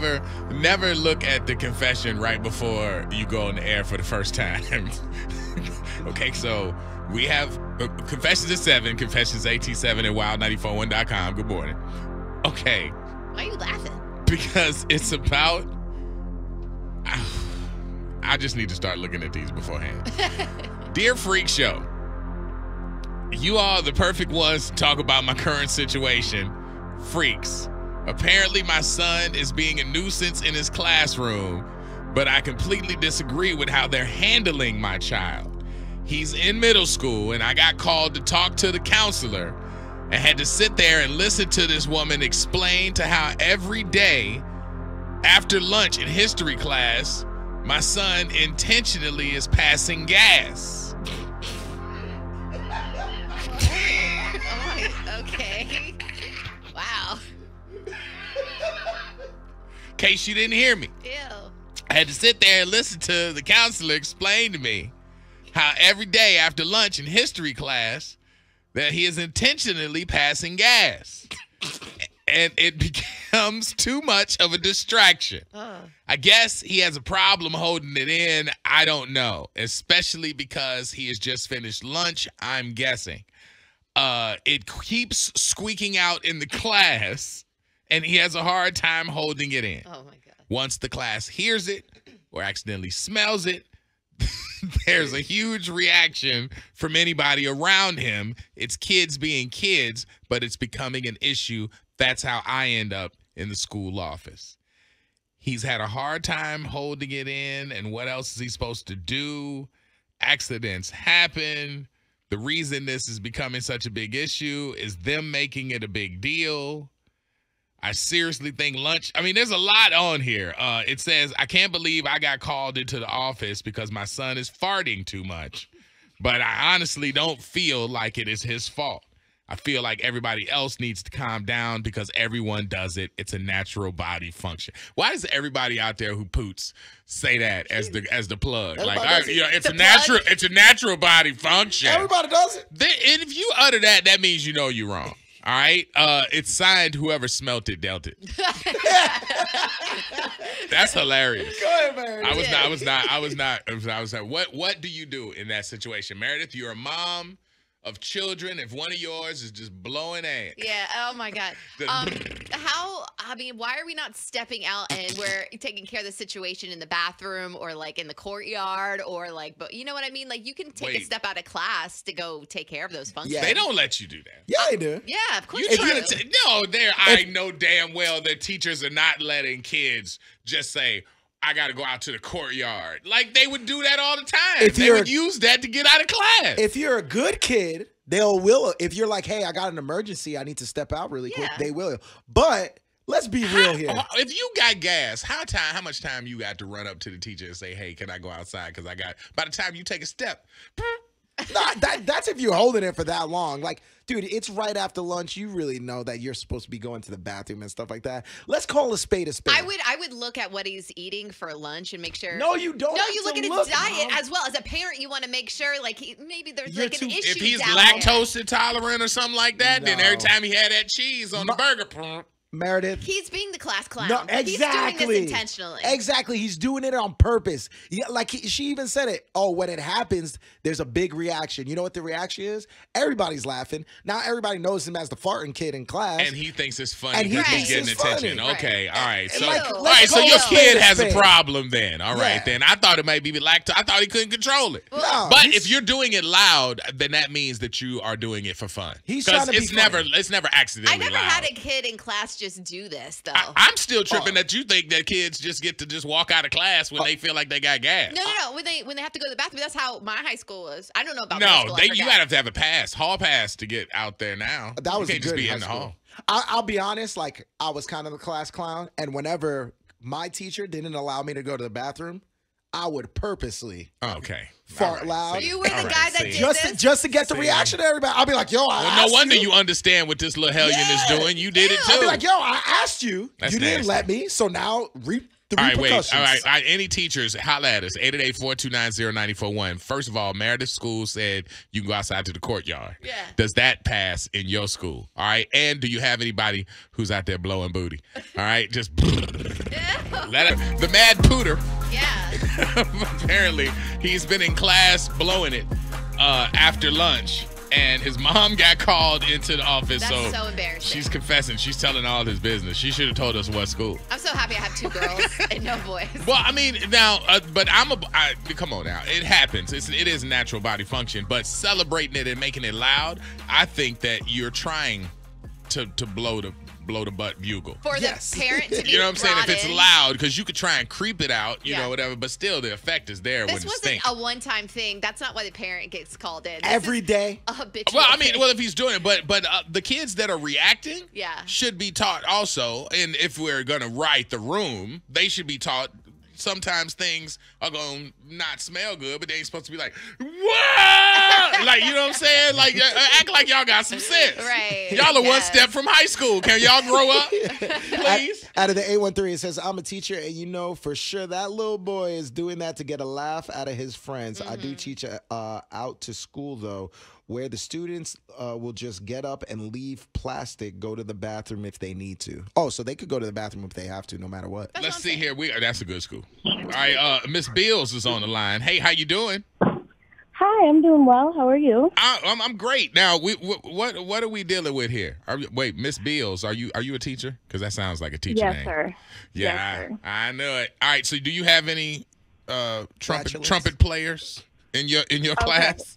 never, never look at the confession right before you go on the air for the first time. okay, so we have uh, confessions at seven, confessions at7 at wild941.com. Good morning. Okay, Why are you laughing? because it's about. I just need to start looking at these beforehand. Dear Freak Show, you all are the perfect ones to talk about my current situation. Freaks. Apparently, my son is being a nuisance in his classroom, but I completely disagree with how they're handling my child. He's in middle school, and I got called to talk to the counselor and had to sit there and listen to this woman explain to how every day after lunch in history class, my son intentionally is passing gas. Okay. Case you didn't hear me. Ew. I had to sit there and listen to the counselor explain to me how every day after lunch in history class that he is intentionally passing gas. and it becomes too much of a distraction. Oh. I guess he has a problem holding it in. I don't know, especially because he has just finished lunch, I'm guessing. Uh, it keeps squeaking out in the class, and he has a hard time holding it in. Oh my god. Once the class hears it or accidentally smells it, there's a huge reaction from anybody around him. It's kids being kids, but it's becoming an issue. That's how I end up in the school office. He's had a hard time holding it in, and what else is he supposed to do? Accidents happen. The reason this is becoming such a big issue is them making it a big deal. I seriously think lunch. I mean, there's a lot on here. Uh, it says, I can't believe I got called into the office because my son is farting too much. But I honestly don't feel like it is his fault. I feel like everybody else needs to calm down because everyone does it. It's a natural body function. Why does everybody out there who poots say that as the as the plug? Like, Everybody all does right, you know, it's a natural plug? it's a natural body function. Everybody does it. Then- and if you utter that, that means you know you're wrong. All right. Uh, it's signed whoever smelt it dealt it. That's hilarious. Go ahead. I was not. I was not. I was not. I was, I was not. What What do you do in that situation, Meredith? You're a mom of children. If one of yours is just blowing ass, Yeah. Oh my god. Um, how? I mean, why are we not stepping out and we're taking care of the situation in the bathroom or like in the courtyard or like, but you know what I mean? Like you can take a step out of class to go take care of those functions. Yeah. they don't let you do that. Yeah, I do. Yeah, of course You they trying to t- no? There, I know damn well that teachers are not letting kids just say. I got to go out to the courtyard. Like they would do that all the time. If they you're- would use that to get out of class. If you're a good kid, they'll will. If you're like, hey, I got an emergency, I need to step out really quick, they will. But let's be real here. If you got gas, how time? How much time you got to run up to the teacher and say, "Hey, can I go outside?" Because I got. By the time you take a step, Nah, that, that's if you're holding it for that long. Like, dude, it's right after lunch. You really know that you're supposed to be going to the bathroom and stuff like that. Let's call a spade a spade. I would I would look at what he's eating for lunch and make sure. No, you don't. No, you look at his look, diet Mom. as well. As a parent, you want to make sure like he, maybe there's You're like an issue. if he's down lactose intolerant or something like that, then every time he had that cheese on the burger, Meredith. He's being the class clown. No, exactly. He's doing exactly. this intentionally. Exactly. He's doing it on purpose. Yeah, like he, she even said it. Oh, when it happens, there's a big reaction. You know what the reaction is? Everybody's laughing. Now everybody knows him as the farting kid in class. and he thinks it's funny And he because he's getting it's attention. funny. Okay, all right. So, like, all let's right. So your it kid has a problem then. All right, Yeah. then I thought it might be lactose. I thought he couldn't control it. no, But if you're doing it loud, then that means that you are doing it for fun. He's trying to be it's never funny. it's never accidentally I never loud. had a kid in class just do this though. I, I'm still tripping Oh. that you think that kids just get to just walk out of class when oh. they feel like they got gas. no, no, no. When they when they have to go to the bathroom, that's how my high school was. I don't know about middle No, school, I they you gotta have to have a pass, hall pass to get out there now. that was you can't good just be high in the school. hall. I, I'll be honest. Like I was kind of the class clown, and whenever my teacher didn't allow me to go to the bathroom, I would purposely Okay. Fart All loud. see. You were the All guy that see. did just to, this? just to get the reaction of everybody. I'll be like, yo, I Well, no wonder you. you understand what this little hellion is doing. You did it Ew. I'll be like, yo, I asked you. That's you didn't let me, so now reap the All right, wait. repercussions. All right, all right. Any teachers, holla at us. 888-429-0941. First of all, Meredith School said you can go outside to the courtyard. Yeah. Does that pass in your school? All right. And do you have anybody who's out there blowing booty? All right. Just Let it- the mad pooter. Yeah. Apparently, he's been in class blowing it uh, after lunch, and his mom got called into the office. That's so, so embarrassing. she's confessing. She's telling all his business. She should have told us what school. I'm so happy I have two girls and no boys. Well, I mean, now, uh, but I'm a. I, come on now, it happens. It's it is natural body function, but celebrating it and making it loud, I think that you're trying to to blow the blow the butt bugle. For Yes. the parent to be You know what I'm saying? If it's in. loud, because you could try and creep it out, you Yeah. know, whatever, but still the effect is there This it wasn't stinks. a one-time thing. That's not why the parent gets called in. This Every is day. a habitual. Well, I mean, thing. well, if he's doing it, but but uh, the kids that are reacting, Yeah. should be taught also. And if we're gonna write the room, they should be taught. Sometimes things are gonna not smell good, but they ain't supposed to be like, "What?" like you know what I'm saying? Like uh, act like y'all got some sense. Right. Y'all are one step from high school. Can y'all grow up, please? Out of the 813, it says, I'm a teacher, and you know for sure that little boy is doing that to get a laugh out of his friends. I Mm-hmm. do teach uh, out to school, though, where the students uh, will just get up and leave plastic, go to the bathroom if they need to. Oh, so they could go to the bathroom if they have to, no matter what. That's Let's what see saying. here. We that's a good school. All right, uh, Miss Bills is on the line. Hey, how you doing? Hi, I'm doing well. How are you? I, I'm, I'm great. Now, we, wh- what what are we dealing with here? Are, wait, Miss Beals, are you are you a teacher? Because that sounds like a teacher yes, name. sir. Yeah, Yes, sir. I, I know it. All right. So, do you have any uh, trumpet trumpet players in your in your Okay. class?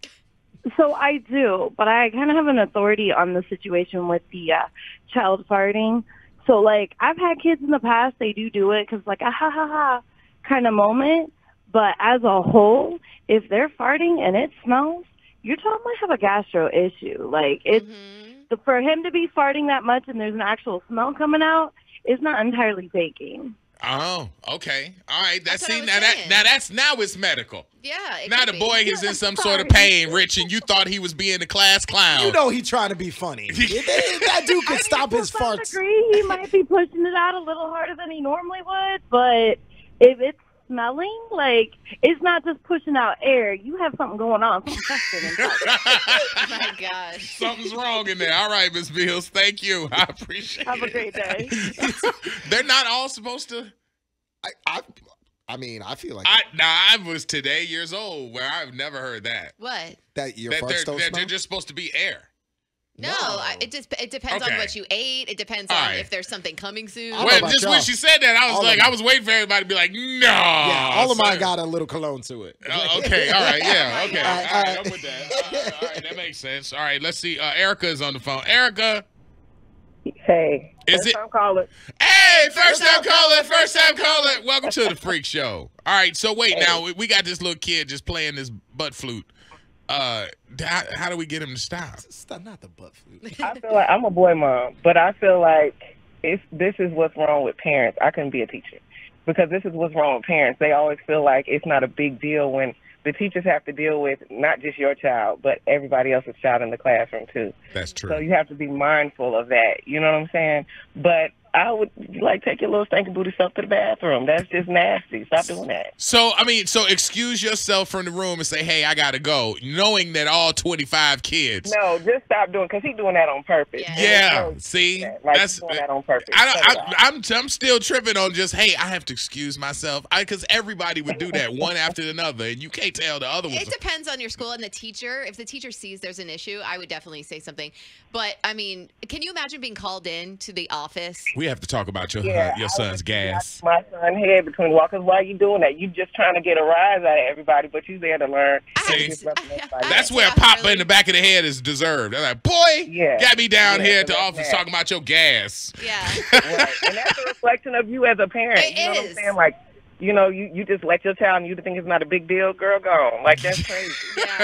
So I do, but I kind of have an authority on the situation with the uh, child farting. So like I've had kids in the past, they do do it because like a ha ha ha kind of moment. But as a whole, if they're farting and it smells, your child might have a gastro issue. Like it's Mhm. the, for him to be farting that much and there's an actual smell coming out is not entirely baking. Oh, okay. All right. That's, That's see was now that now that's now it's medical. Yeah. It Now could the be. boy is in some sort of pain, Rich, and you thought he was being the class clown. You know he trying to be funny. that dude could stop to his some farts. Degree, he might be pushing it out a little harder than he normally would, but if it's smelling, like it's not just pushing out air. You have something going on, something festering inside. Oh my gosh. Something's wrong in there. All right, Miss Bills. Thank you. I appreciate Have a great day. They're not all supposed to. I, I, I mean, I feel like I now I was today years old where I've never heard that. What? that your that they're, farts don't that smell. they're just supposed to be air. No, No. I, it just it depends on what you ate. It depends All on right. if there's something coming soon. I know Well, about just when y'all. she said that, I was All like, them. I was waiting for everybody to be like, no. yeah, all of mine got a little cologne to it. Oh, okay, all right, yeah, okay, all All right, right, all right. I'm with that. All right, all right, that makes sense. All right, let's see. Uh, Erica is on the phone. Erica, Hey, Is first it- time caller. hey, first time caller, first time caller. Welcome to the Freak Show. All right, so wait, now we- we got this little kid just playing this butt flute. Uh, how, how do we get him to stop? Stop, not the butt flute. I feel like I'm a boy mom, but I feel like if this is what's wrong with parents, I couldn't be a teacher because this is what's wrong with parents. They always feel like it's not a big deal when the teachers have to deal with not just your child, but everybody else's child in the classroom too. That's true. So you have to be mindful of that. You know what I'm saying? But I would like take your little stinking booty self to the bathroom. That's just nasty. Stop doing that. So I mean, so excuse yourself from the room and say, "Hey, I gotta go," knowing that all twenty-five kids. No, just stop doing because he's doing that on purpose. Yeah. Yeah, No, see, like that's he's doing that on purpose. I, I, I'm I'm still tripping on just hey, I have to excuse myself because everybody would do that one after another, and you can't tell the other one. It depends on your school and the teacher. If the teacher sees there's an issue, I would definitely say something. But I mean, can you imagine being called in to the office? We have to talk about your Yeah, uh, your I son's gas. My son head between walkers. Why are you doing that? You just trying to get a rise out of everybody, but you there to learn. See, had Just to- repping I- I That's had where a to pop really- in the back of the head is deserved. They're like, boy, Yeah. got me down Yeah, here at the office bad. talking about your gas. Yeah. right. And that's a reflection of you as a parent. It you know what is. I'm saying? Like, you know, you, you just let your child and you think it's not a big deal, girl, gone. Like, that's crazy. yeah.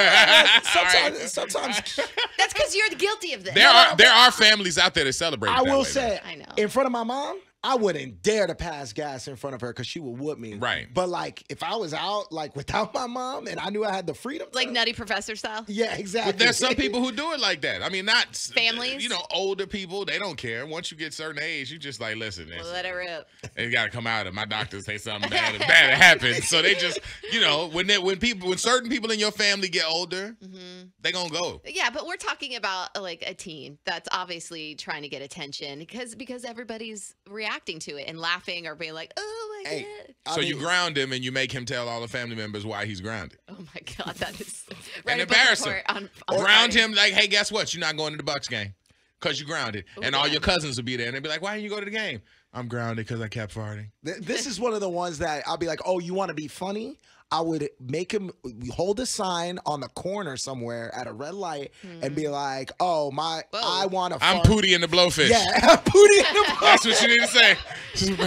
All right. sometimes, sometimes That's because you're guilty of this. There are there are families out there that celebrate. I that will way, say, I know. in front of my mom, I wouldn't dare to pass gas in front of her because she would whoop me. Right. But like, if I was out like without my mom and I knew I had the freedom, to- like Nutty Professor style. yeah, exactly. But there's some people who do it like that. I mean, not Families? You know, older people they don't care. Once you get certain age, you just like listen. Well, It's, let it rip. it's got to come out. And my doctor say something bad, bad happens. So they just, you know, when they, when people when certain people in your family get older, hmm they gonna go. Yeah, but we're talking about like a teen that's obviously trying to get attention because because everybody's reacting to it and laughing or being like, "Oh like Hey, it. I so you ground him and you make him tell all the family members why he's grounded. Oh my god, that is And a book embarrass him. report On, on Ground Friday. him like, hey, guess what? You're not going to the Bucs game because you grounded, Ooh, and all damn. your cousins will be there, and they'll be like, why didn't you go to the game? I'm grounded because I kept farting. this is one of the ones that I'll be like, oh, you want to be funny? I would make him hold a sign on the corner somewhere at a red light and be like, "Oh my, Whoa. I want to." I'm Pootie in the Blowfish. Yeah, Pootie in the Blowfish. That's what you need to say.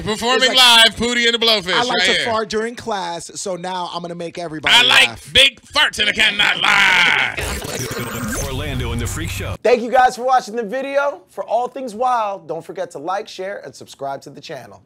Performing It's live, Pootie in the Blowfish. I like right to here. fart during class, so now I'm gonna make everybody I like laugh. big farts and I cannot lie. Orlando and the Freak Show. Thank you guys for watching the video. For all things wild, don't forget to like, share, and subscribe to the channel.